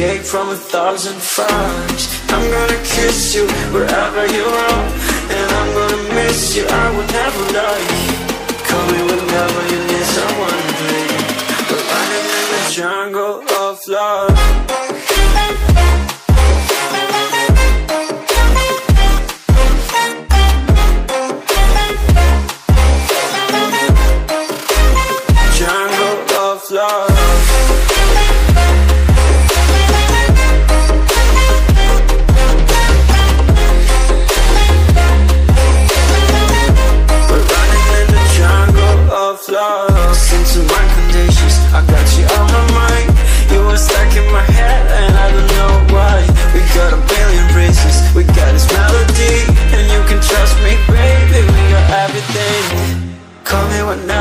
escape from a thousand fires I'm gonna kiss you wherever you are And I'm gonna miss you, I will never lie Call me whenever you need someone, babe We're running in the jungle of love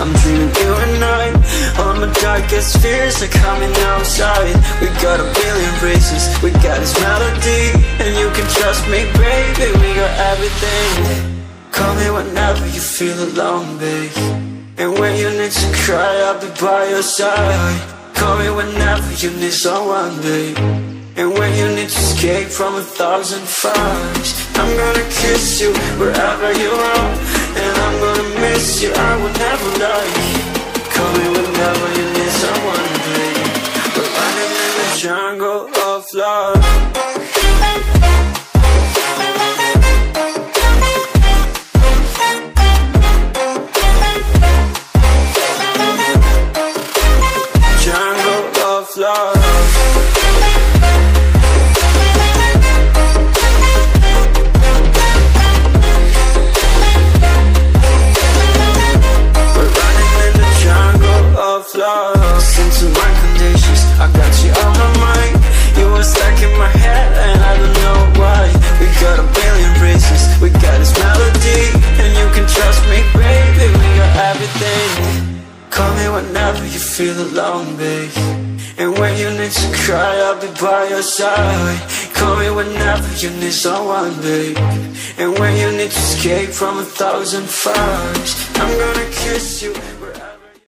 I'm dreaming you and I All my darkest fears are coming outside. We got a billion races, we got this melody And you can trust me, baby, we got everything. Call me whenever you feel alone, babe. And when you need to cry, I'll be by your side. Call me whenever you need someone, babe. And when you need to escape from a thousand fires I'm gonna kiss you wherever you are And I'm gonna miss you, I will never lie whenever you feel alone, babe. And when you need to cry, I'll be by your side. Call me whenever you need someone, babe. And when you need to escape from a thousand fires I'm gonna